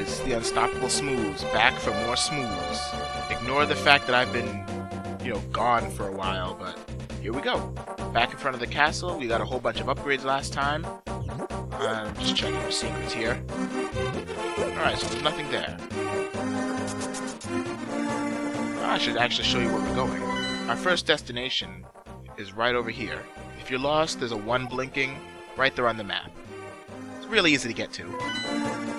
guys, the Unstoppable Smooze, back for more smooths. Ignore the fact that I've been, you know, gone for a while, but here we go. Back in front of the castle, we got a whole bunch of upgrades last time. I'm just checking for secrets here. Alright, so there's nothing there. I should actually show you where we're going. Our first destination is right over here. If you're lost, there's a one blinking right there on the map. It's really easy to get to.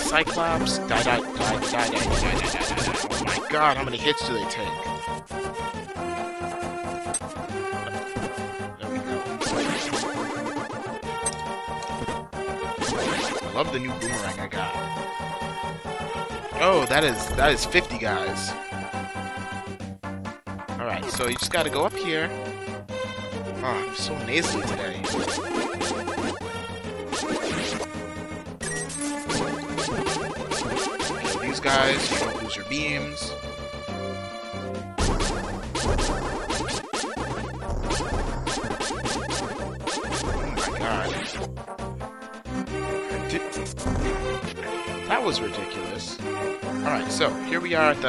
Cyclops, die die die die die die die die die. Oh my god, how many hits do they take? There we go. I love the new boomerang I got. Oh, that is that is 50 guys. Alright, so you just gotta go up here. Oh, I'm so nasally today. Guys, you don't lose your beams. Oh my god. That was ridiculous. Alright, so here we are at the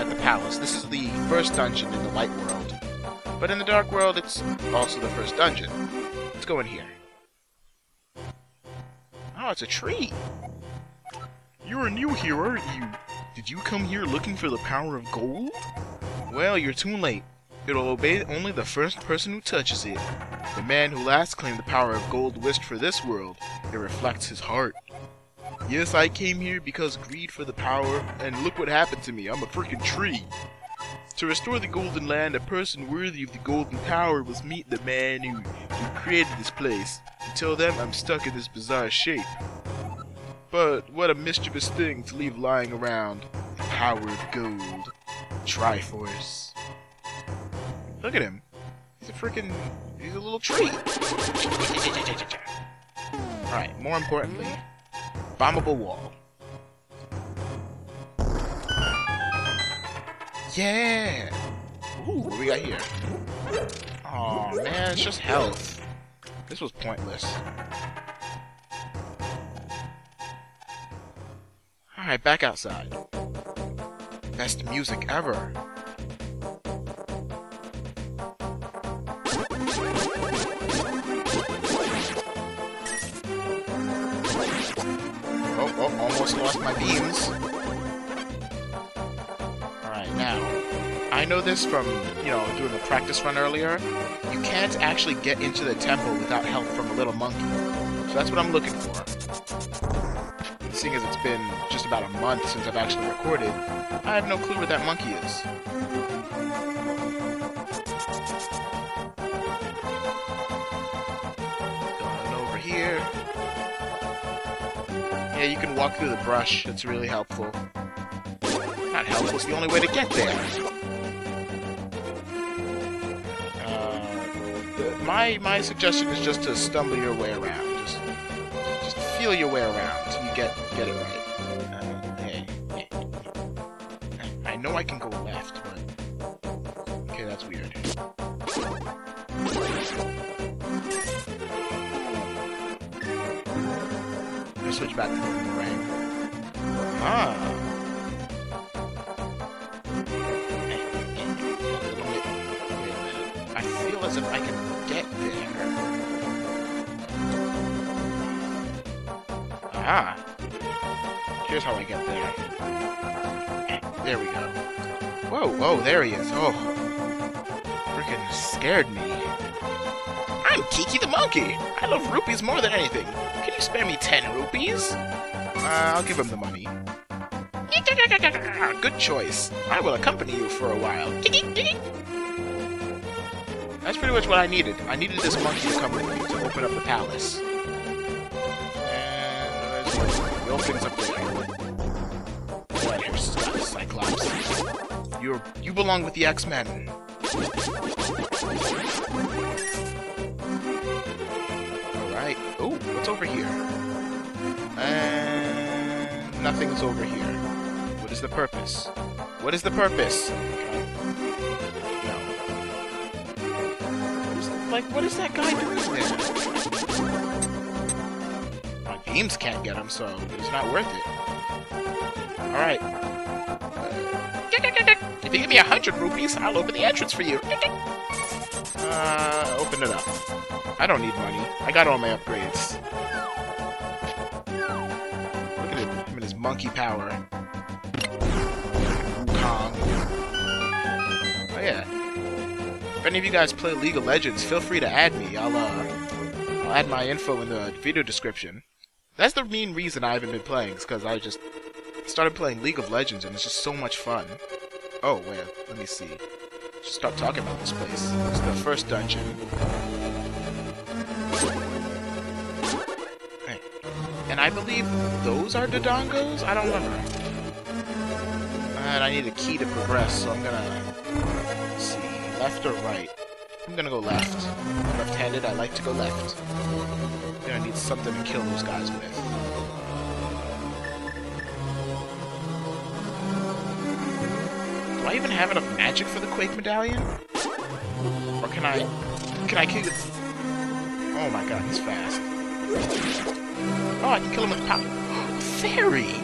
at the palace. This is the first dungeon in the light world. But in the dark world it's also the first dungeon. Let's go in here. Oh, it's a tree. You're a new here, aren't you? Did you come here looking for the power of gold? Well, you're too late. It'll obey only the first person who touches it. The man who last claimed the power of gold wished for this world. It reflects his heart. Yes, I came here because greed for the power, and look what happened to me. I'm a freaking tree. To restore the Golden Land, a person worthy of the Golden Power must meet the man who, who created this place. Until then, I'm stuck in this bizarre shape. But what a mischievous thing to leave lying around. The power of gold. Triforce. Look at him. He's a freaking. He's a little tree. Alright, more importantly, bombable wall. Yeah! Ooh, what we got here? Oh man, it's just health. This was pointless. Alright, back outside. Best music ever. Oh, oh, almost lost my beams. Alright, now, I know this from, you know, doing a practice run earlier. You can't actually get into the temple without help from a little monkey. So that's what I'm looking for. Seeing as it's been just about a month since I've actually recorded, I have no clue where that monkey is. Going over here. Yeah, you can walk through the brush. That's really helpful. Not helpful, it's the only way to get there. Uh, my my suggestion is just to stumble your way around. Just just feel your way around get it right. Uh, hey, hey. I know I can go left, but okay, that's weird. I'll switch back Here's how I get there. There we go. Whoa, whoa, there he is. Oh. Freaking scared me. I'm Kiki the Monkey. I love rupees more than anything. Can you spare me 10 rupees? Uh, I'll give him the money. Good choice. I will accompany you for a while. That's pretty much what I needed. I needed this monkey to come with me to open up the palace. And the opening's up there. What, Cyclops. You're you belong with the X-Men. Alright. Oh, what's over here? And nothing's over here. What is the purpose? What is the purpose? No. Like, what is that guy doing there? My beams can't get him, so it's not worth it. Alright. If you give me a hundred rupees, I'll open the entrance for you. Uh, open it up. I don't need money. I got all my upgrades. Look at him, him and his monkey power. Kong. Oh yeah. If any of you guys play League of Legends, feel free to add me. I'll uh, I'll add my info in the video description. That's the main reason I haven't been playing, is because I just started playing League of Legends and it's just so much fun. Oh, wait, let me see. Stop talking about this place. It's the first dungeon. Hey. And I believe those are Dodongos? I don't remember. And I need a key to progress, so I'm gonna... see, left or right? I'm gonna go left. Left-handed, I like to go left. I'm need something to kill those guys with. Do I even have enough magic for the Quake Medallion? Or can I... Can I kill it? Oh my god, he's fast. Oh, I can kill him with power. Fairy!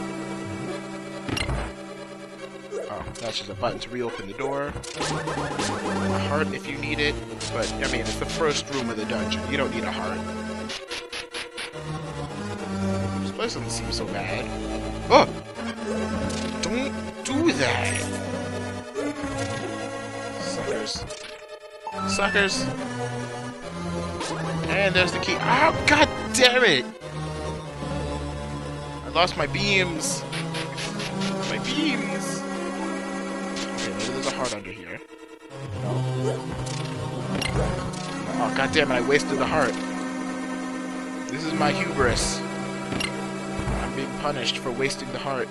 Oh, that's just a button to reopen the door. A heart if you need it, but, I mean, it's the first room of the dungeon. You don't need a heart. Doesn't seem so bad. Oh! Don't do that! Suckers. Suckers! And there's the key. Oh, god damn it! I lost my beams! My beams! Okay, maybe there's a heart under here. Oh, god damn it, I wasted the heart. This is my hubris. I'm being punished for wasting the heart.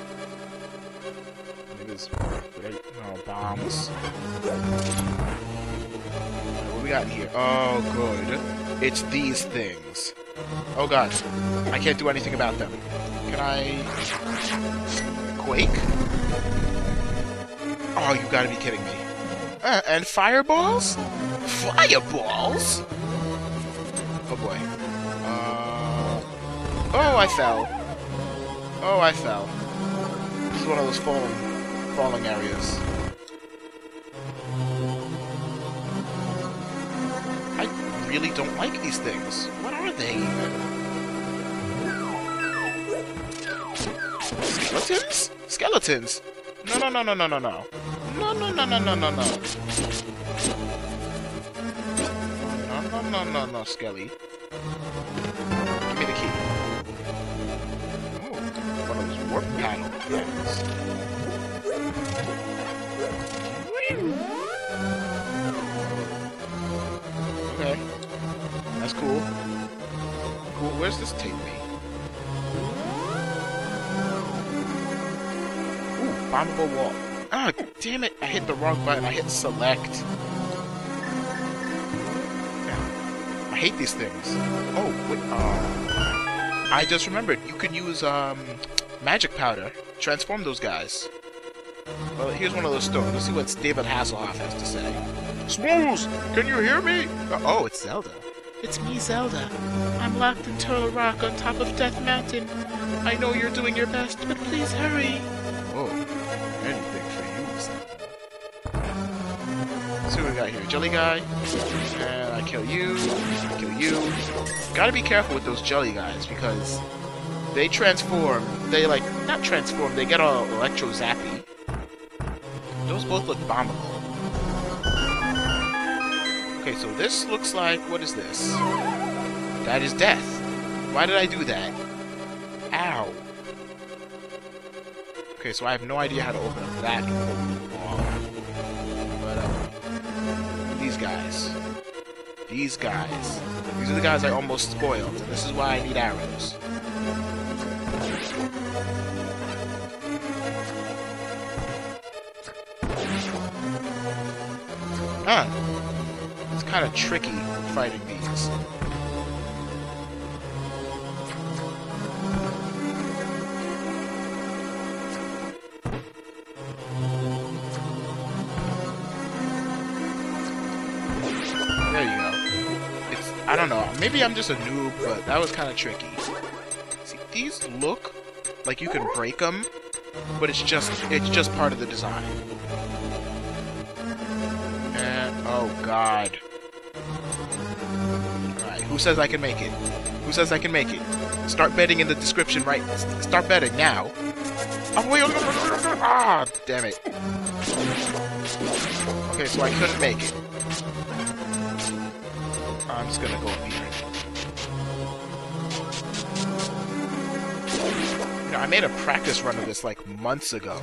It's... No, bombs. What we got in here? Oh, good. It's these things. Oh god. I can't do anything about them. Can I... Quake? Oh, you gotta be kidding me. Uh, and fireballs? Fireballs? Oh boy. Uh... Oh, I fell. Oh, I fell. This is one of those falling, falling areas. I really don't like these things. What are they? Skeletons? Skeletons? No, no, no, no, no, no, no. No, no, no, no, no, no, no. No, no, no, no, no, Skelly. Warp panel things. Okay. That's cool. Cool. Where's this take me? Ooh, bombable wall. Ah, damn it! I hit the wrong button. I hit select. I hate these things. Oh, wait. Uh, I just remembered. You can use um, magic powder. Transform those guys. Well, here's one of those stones. Let's see what David Hasselhoff has to say. Smooze! Can you hear me? Uh, oh, it's Zelda. It's me, Zelda. I'm locked in Turtle Rock on top of Death Mountain. I know you're doing your best, but please hurry. Oh, anything for you, Zelda. Let's see what we got here. Jelly guy. And I kill you. I kill you. Gotta be careful with those jelly guys because they transform. They like not transform. They get all electro zappy. Those both look bombable. Okay, so this looks like what is this? That is death. Why did I do that? Ow. Okay, so I have no idea how to open up that. But uh, these guys. These guys. These are the guys I almost spoiled. This is why I need arrows. Huh. It's kind of tricky fighting these. There you go. It's, I don't know. Maybe I'm just a noob, but that was kind of tricky. See, these look like you can break them, but it's just it's just part of the design. God. Alright, who says I can make it? Who says I can make it? Start betting in the description right start betting now. Oh wait, ah damn it. Okay, so I couldn't make it. I'm just gonna go up here. You know, I made a practice run of this like months ago,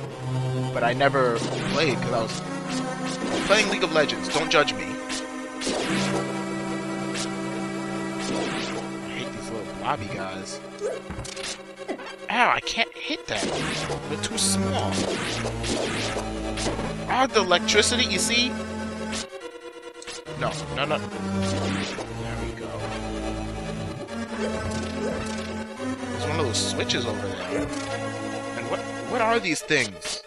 but I never played because I was playing League of Legends. Don't judge me. Blobby guys. Ow, I can't hit that. They're too small. Ah, the electricity, you see? No, no, no. There we go. There's one of those switches over there. And what what are these things?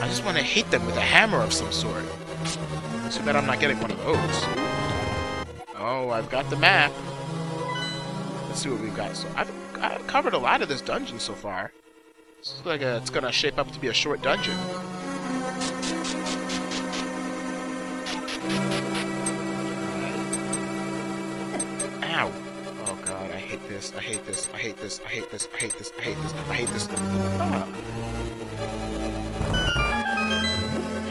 I just want to hit them with a hammer of some sort. Too bad I'm not getting one of those. Oh, I've got the map. Let's see what we've got. So I've, I've covered a lot of this dungeon so far. It's like a, it's gonna shape up to be a short dungeon. Ow! Oh god, I hate this, I hate this, I hate this, I hate this, I hate this, I hate this, I hate this. Ah.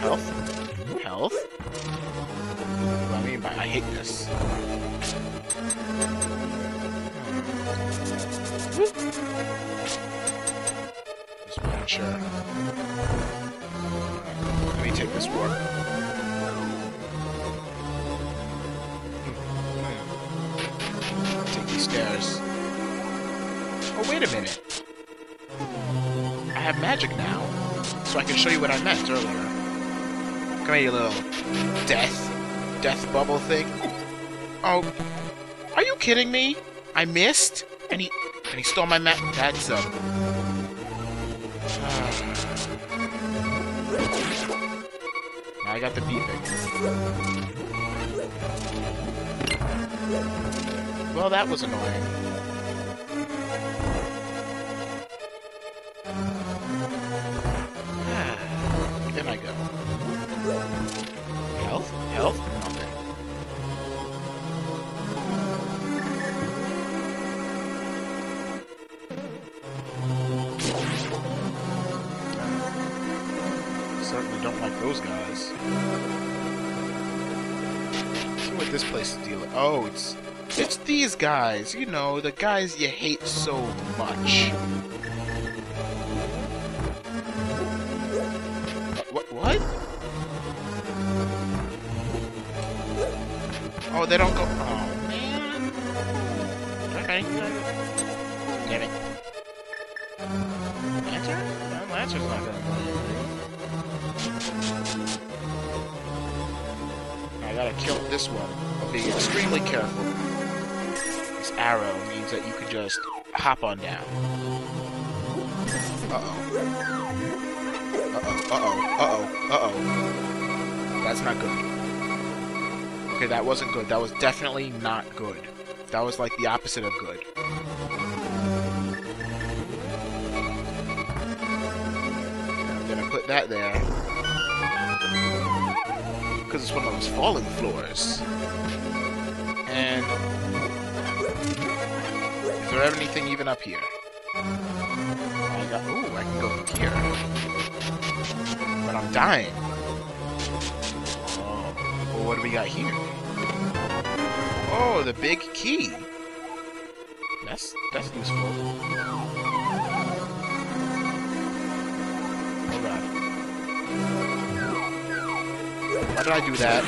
Health? Health? What do I mean by I hate this? So I can show you what I meant earlier. Come here, you little death, death bubble thing. Oh, are you kidding me? I missed, and he, and he stole my map. That's now I got the beeping. Well, that was annoying. Don't like those guys. see what this place is dealing. Oh, it's it's these guys. You know, the guys you hate so much. What? What? Oh, they don't go. Oh man. Okay. Damn it. Lancer? No, Lancer's not gonna. I gotta kill this one. I'll be extremely careful. This arrow means that you can just hop on down. Uh-oh. Uh-oh, uh-oh, uh-oh, uh-oh. That's not good. Okay, that wasn't good. That was definitely not good. That was like the opposite of good. That there. Because it's one of those falling floors. And... Is there anything even up here? I got... Ooh, I can go through here. But I'm dying. Oh. Well, what do we got here? Oh, the big key. That's that's useful. Why did I do that?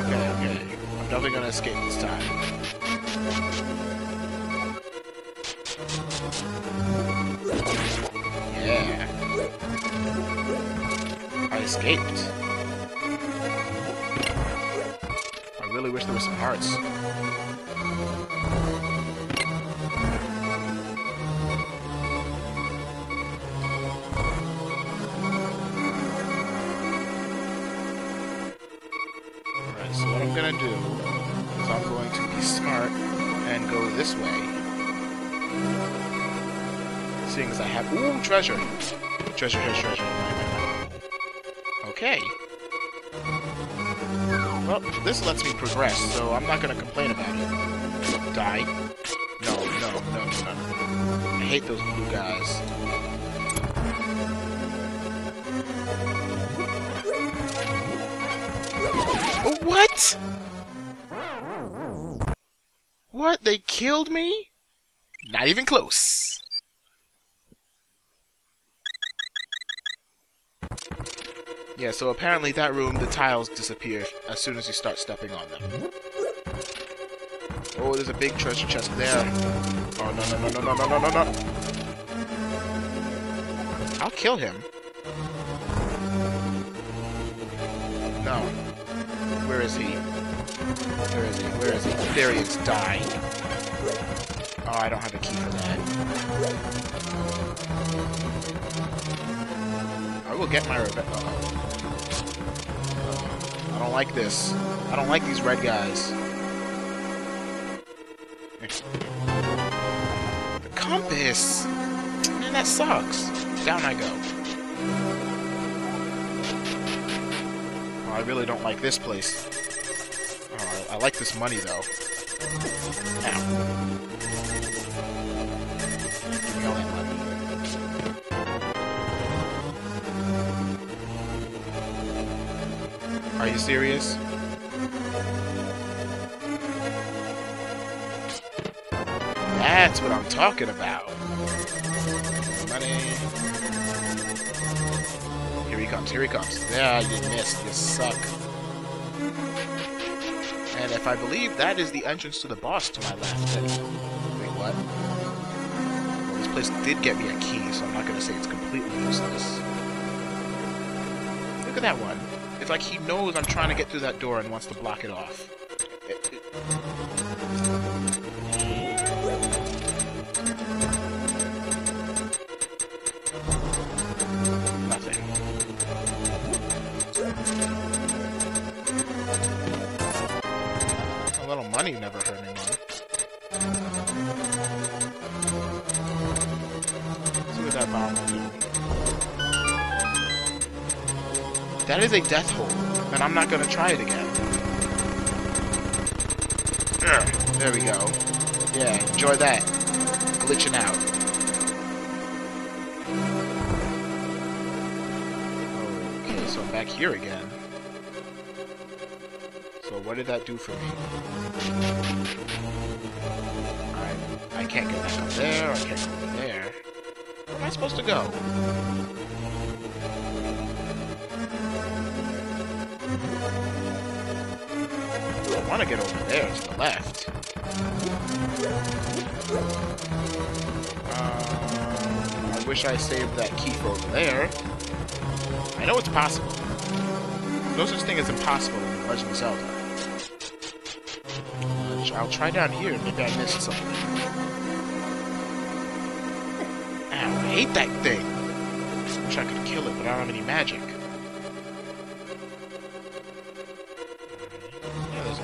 Okay, okay. I'm definitely gonna escape this time. Treasure, treasure, treasure. Okay. Well, this lets me progress, so I'm not gonna complain about it. Die. No, no, no, no. I hate those blue guys. What? What? They killed me? Not even close. Yeah, so apparently that room, the tiles disappear as soon as you start stepping on them. Oh, there's a big treasure chest there. Oh, no, no, no, no, no, no, no, no. I'll kill him. No. Where is he? Where is he? Where is he? There he is. Die. Oh, I don't have a key for that. I will get my revenge. Uh -oh. I don't like this. I don't like these red guys. The compass! Man, that sucks. Down I go. Oh, I really don't like this place. Oh, I, I like this money, though. Ow. You serious? That's what I'm talking about. Money. Here he comes, here he comes. Yeah, you missed. You suck. And if I believe that is the entrance to the boss to my left, then... Wait, what? This place did get me a key, so I'm not gonna say it's completely useless. Look at that one. Like he knows I'm trying to get through that door and wants to block it off. It, it... Nothing. A little money never hurt anyone. See what that bomb will do. That is a death hole, and I'm not gonna try it again. There we go. Yeah, enjoy that. Glitching out. Okay, so I'm back here again. So what did that do for me? I, I can't get back up there, I can't go over there. Where am I supposed to go? Want to get over there to the left. Uh, I wish I saved that key over there. I know it's possible. No such thing as impossible in Legend of Zelda. Uh, I'll try down here. Maybe I missed something. Ow, I hate that thing. I Wish I could kill it, but I don't have any magic.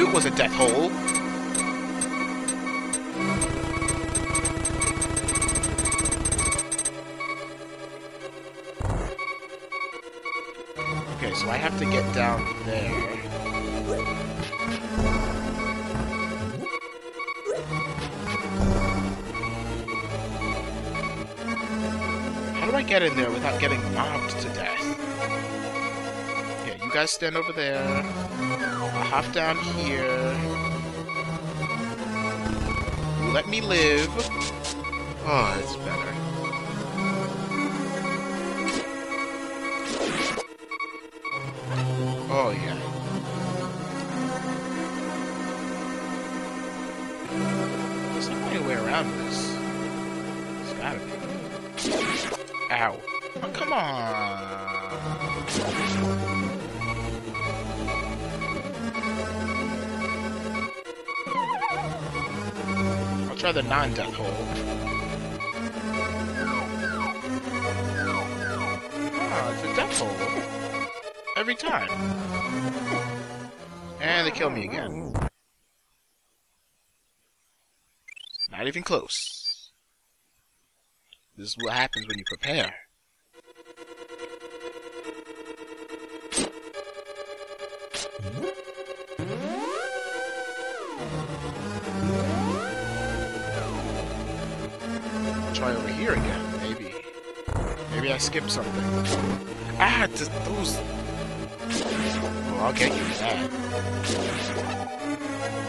knew it was a death hole! Okay, so I have to get down there. How do I get in there without getting mobbed to death? Yeah, you guys stand over there hop down here. Let me live. Oh, that's better. Oh, yeah. There's no any way around this. It's gotta be. Ow. Oh, come on! Try the non-death hole. Ah, it's a death hole. Every time. And they kill me again. Not even close. This is what happens when you prepare. Try over here again, maybe. Maybe I skipped something. Ah, th those... Well, I'll get you for that.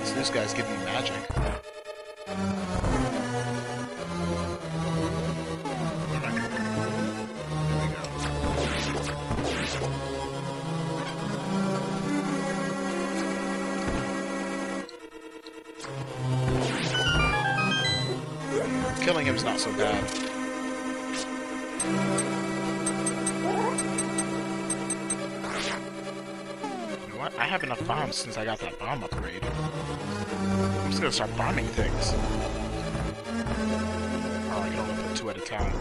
So this guy's giving me magic. Killing him's not so bad. Have enough bombs since I got that bomb upgrade. I'm just gonna start bombing things. Oh, I can only put two at a time.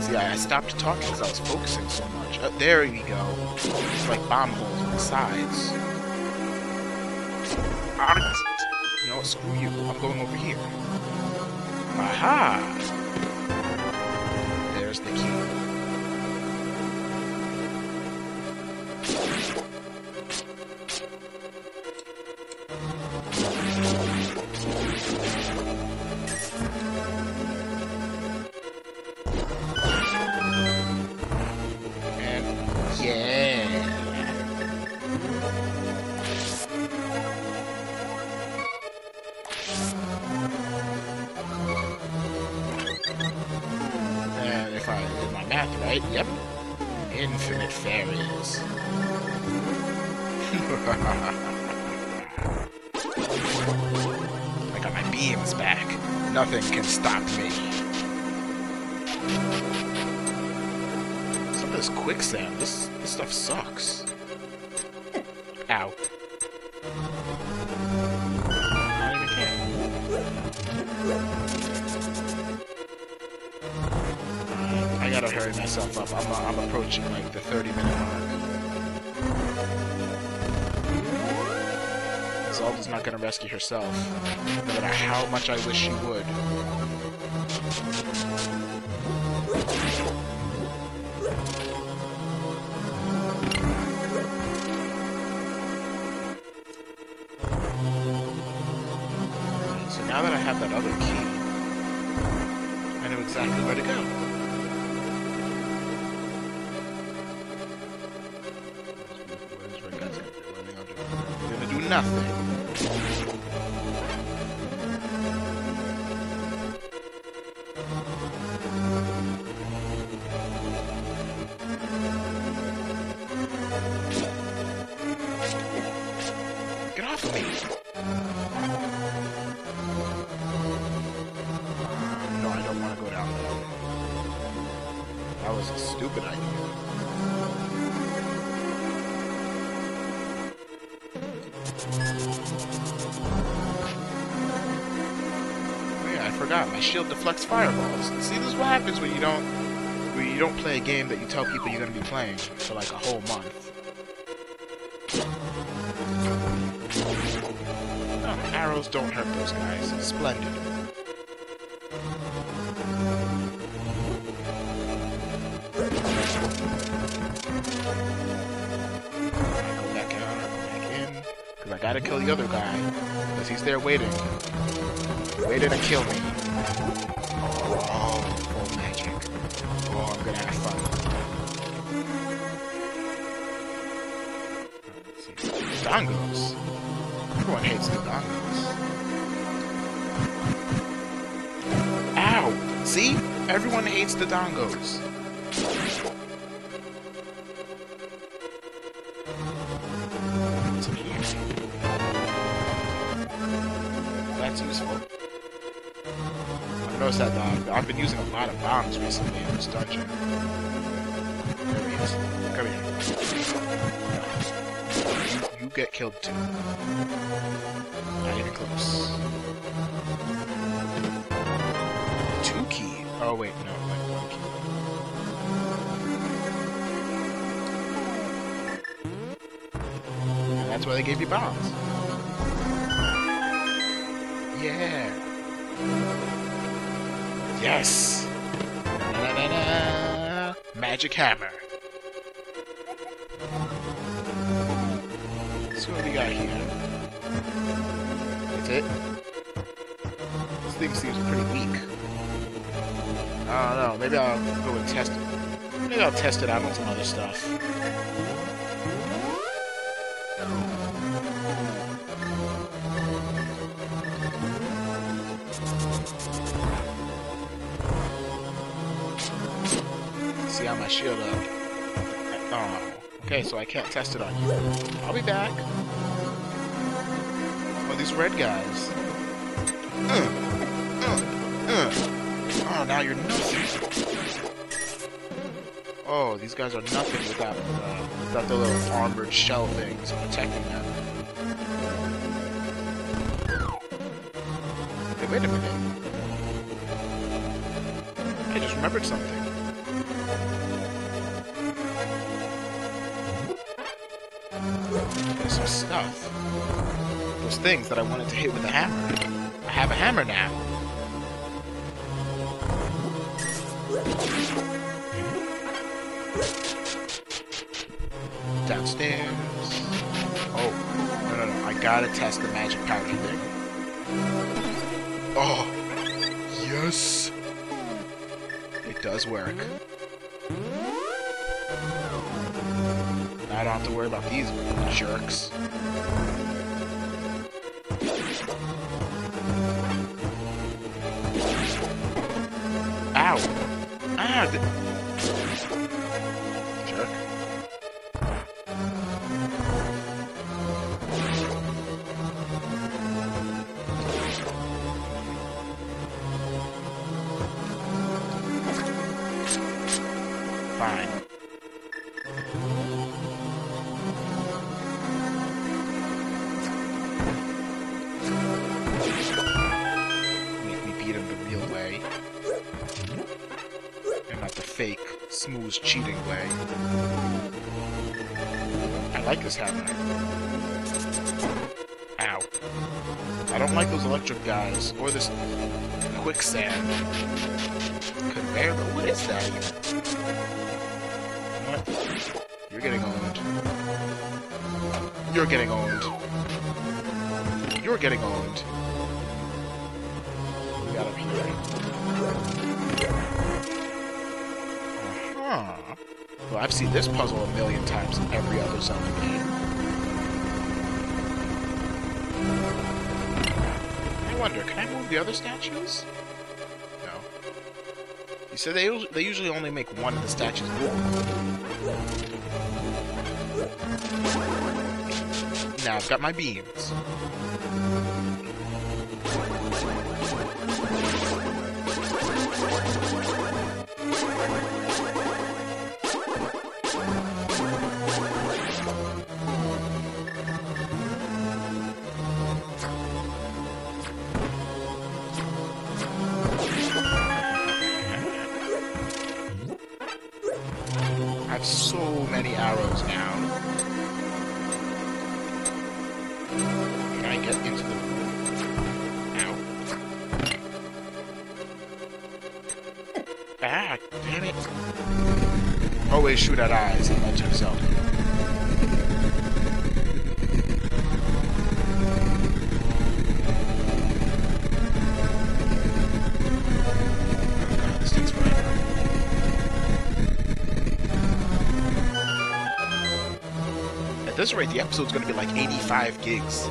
See, I, I stopped talking because I was focusing so much. Uh, there we go. It's like bomb holes on the sides. Screw you. I'm going over here. Aha! Nothing can stop me. Some this quicksand, this, this stuff sucks. Zelda's not gonna rescue herself, no matter how much I wish she would. So now that I have that other key, I know exactly where to go. Nothing. Deflects fireballs. See, this is what happens when you don't when you don't play a game that you tell people you're gonna be playing for like a whole month. Oh, arrows don't hurt those guys. Splendid. Go back out, go back in. Because I gotta kill the other guy. Because he's there waiting. Waiting to kill me. Gonna have. Dongos. Everyone hates the dongos. Ow! See? Everyone hates the dongos. I've been using a lot of bombs recently in this dungeon. There he is. Come here. You, you get killed too. Not even close. Two key. Oh wait, no, like one key. And that's why they gave you bombs. Yeah. Yes. Na-na-na-na. Magic hammer. Let's see what we got here. That's it. This thing seems pretty weak. I don't know. Maybe I'll go and test it. Maybe I'll test it out on some other stuff. Shield up. Oh. Okay, so I can't test it on you. I'll be back. Oh, these red guys. Uh, uh, uh. Oh, now you're nothing. Oh, these guys are nothing without, uh, without the little armored shell things protecting them. Hey, wait a minute. I just remembered something. Things that I wanted to hit with a hammer. I have a hammer now. Downstairs. Oh, no, no, no. I gotta test the magic powder thing. Oh, yes. It does work. I don't have to worry about these jerks. I don't like those electric guys, or this quicksand. Conveyor belt? What is that even? You're getting owned. You're getting owned. You're getting owned. We got up here. Uh-huh. Well, I've seen this puzzle a million times in every other Zelda game. Wonder, can I move the other statues? No. You said they, they usually only make one of the statues move. Now I've got my beams. Get into the... Ow. Ah, damn it. Always shoot at eyes of Zelda. This. At this rate, the episode's gonna be like 85 gigs.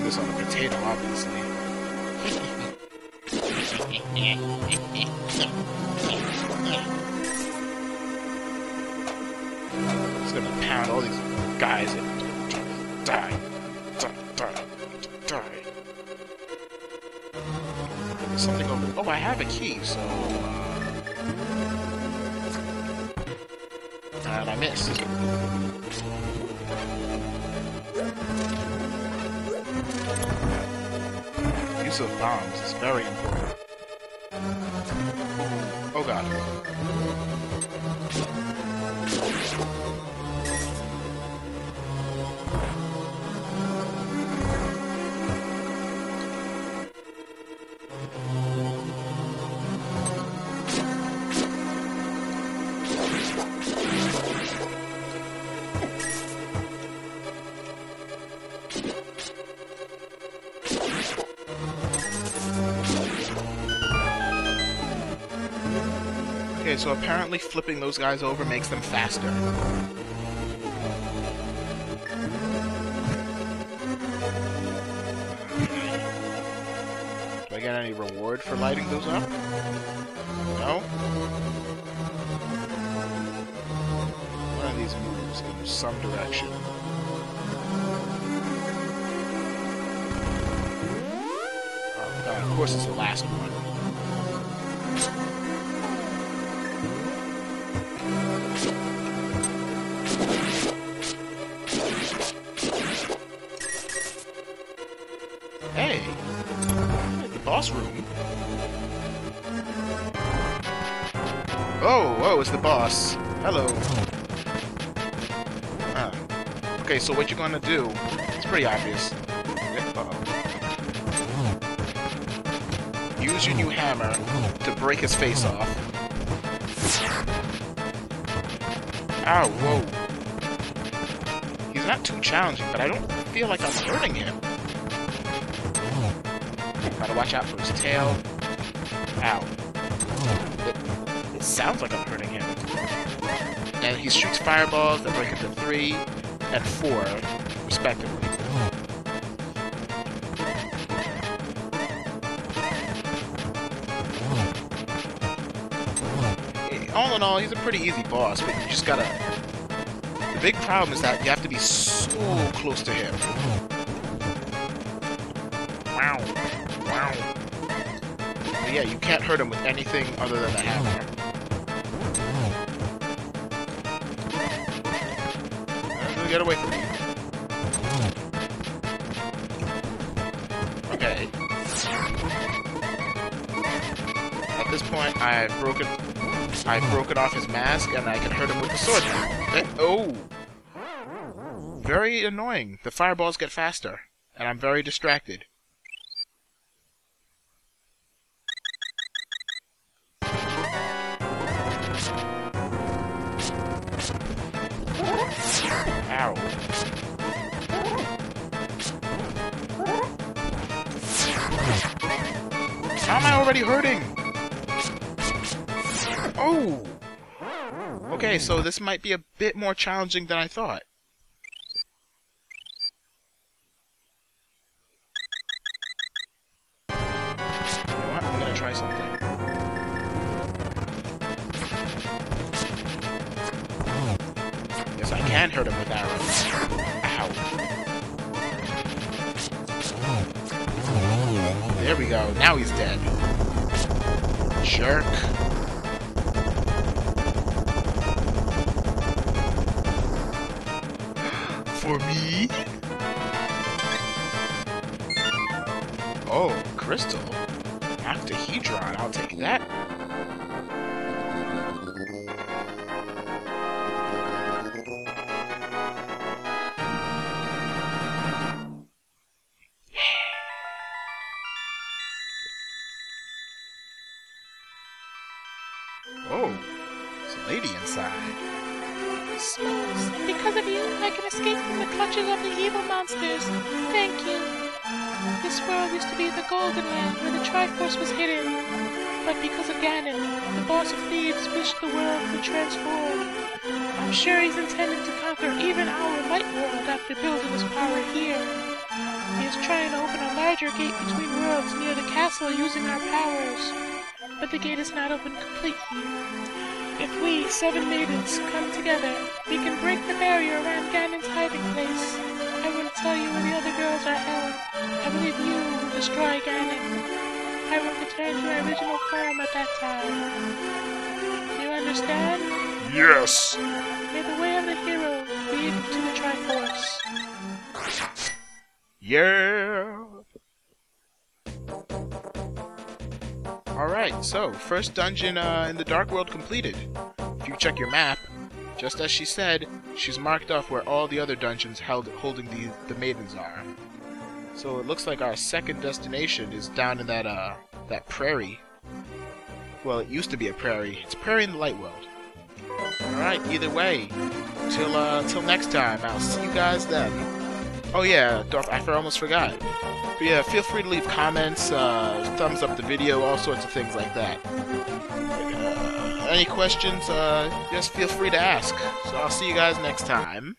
Recording this on a potato, obviously. He's gonna pound all these guys in. Die. Die. Die. Die. Something over. Oh, I have a key, so. Of bombs is very important. Oh god. So apparently flipping those guys over makes them faster. Do I get any reward for lighting those up? No? One of these moves in some direction. Oh of course it's the last one. Boss room. Oh, oh, it's the boss. Hello. Ah. Okay, so what you're gonna do, it's pretty obvious. Uh-oh. Use your new hammer to break his face off. Ow, whoa. He's not too challenging, but I don't feel like I'm hurting him. Gotta watch out for his tail. Ow. It, it sounds like I'm hurting him. And he shoots fireballs that break into three and four, respectively. All in all, he's a pretty easy boss, but you just gotta... The big problem is that you have to be so close to him. Yeah, you can't hurt him with anything other than the hammer. Get away from me. Okay. At this point, I've broken... I've broken off his mask, and I can hurt him with the sword oh! Very annoying. The fireballs get faster, and I'm very distracted. How am I already hurting? Oh! Okay, so this might be a bit more challenging than I thought. You know what? I'm gonna try something. Yes, I can hurt him with arrows. There we go. Now he's dead. Jerk. For me? Oh, crystal. Octahedron, I'll take that. Was hidden. But because of Ganon, the boss of thieves wished the world would transform. I'm sure he's intending to conquer even our light world after building his power here. He is trying to open a larger gate between worlds near the castle using our powers. But the gate is not open completely. If we, seven maidens, come together, we can break the barrier around Ganon's hiding place. I will tell you where the other girls are held. I believe you will destroy Ganon. I will return to my original form at that time. Do you understand? Yes! May the way of the hero lead to the Triforce. Yeah! Alright, so, first dungeon uh, in the Dark World completed. If you check your map, just as she said, she's marked off where all the other dungeons held holding the, the maidens are. So it looks like our second destination is down in that, uh, that prairie. Well, it used to be a prairie. It's prairie in the light world. Alright, either way, till, uh, till next time, I'll see you guys then. Oh yeah, I almost forgot. But yeah, feel free to leave comments, uh, thumbs up the video, all sorts of things like that. Any questions, uh, just feel free to ask. So I'll see you guys next time.